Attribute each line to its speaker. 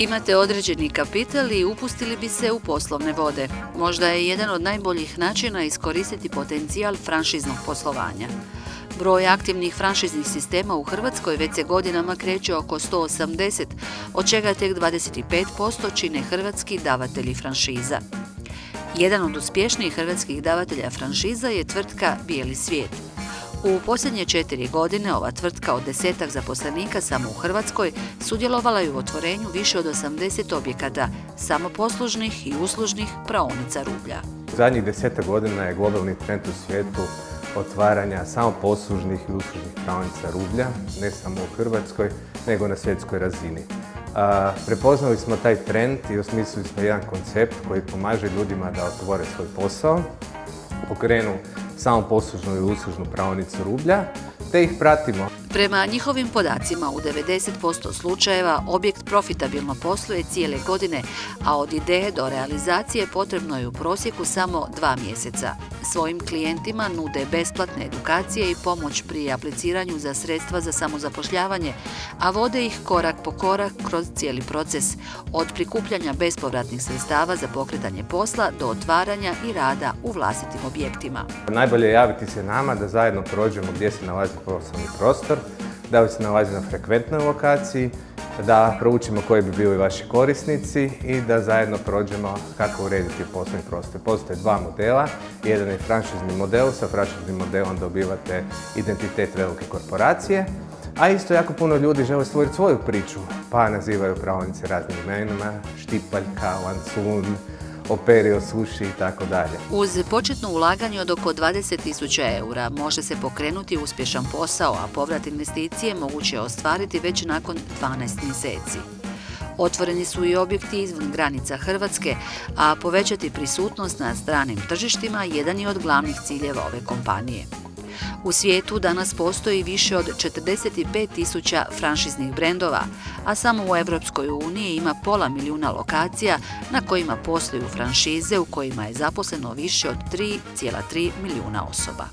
Speaker 1: Imate određeni kapital i upustili bi se u poslovne vode. Možda je jedan od najboljih načina iskoristiti potencijal franšiznog poslovanja. Broj aktivnih franšiznih sistema u Hrvatskoj već se godinama kreće oko 180, od čega tek 25% čine hrvatski davatelji franšiza. Jedan od uspješnijih hrvatskih davatelja franšiza je tvrtka Bijeli svijet – u posljednje četiri godine ova tvrtka od desetak zaposlenika samo u Hrvatskoj sudjelovala je u otvorenju više od 80 objekata, samoposlužnih i uslužnih praonica rublja.
Speaker 2: Zadnjih desetak godina je globalni trend u svijetu otvaranja samoposlužnih i uslužnih praonica rublja, ne samo u Hrvatskoj, nego na svjetskoj razini. prepoznali smo taj trend i osmislili smo jedan koncept koji pomaže ljudima da otvore svoj posao, pokrenu samo poslužnu i uslužnu pravnicu rublja, te ih pratimo.
Speaker 1: Prema njihovim podacima u 90% slučajeva objekt profitabilno posluje cijele godine, a od ideje do realizacije potrebno je u prosjeku samo dva mjeseca. Svojim klijentima nude besplatne edukacije i pomoć pri apliciranju za sredstva za samozapošljavanje, a vode ih korak po korak kroz cijeli proces, od prikupljanja bespovratnih sredstava za pokretanje posla do otvaranja i rada u vlastitim objektima.
Speaker 2: Najbolje je javiti se nama da zajedno prođemo gdje se nalazi poslovni prostor, da li se nalazi na frekventnoj lokaciji, da proučimo koji bi bili vaši korisnici i da zajedno prođemo kako urediti poslovni prostor. Postoje dva modela, jedan je franšizni model, sa franšiznim modelom dobivate identitet velike korporacije, a isto jako puno ljudi žele stvoriti svoju priču, pa nazivaju pravnice raznim imenima, štipaljka, lancun, operio, suši i tako dalje.
Speaker 1: Uz početno ulaganje od oko 20.000 eura može se pokrenuti uspješan posao, a povrat investicije moguće je ostvariti već nakon 12 mjeseci. Otvoreni su i objekti izvan granica Hrvatske, a povećati prisutnost na stranim tržištima jedan je od glavnih ciljeva ove kompanije. U svijetu danas postoji više od 45 tisuća franšiznih brendova, a samo u Europskoj uniji ima pola milijuna lokacija na kojima posluju franšize u kojima je zaposleno više od 3,3 milijuna osoba.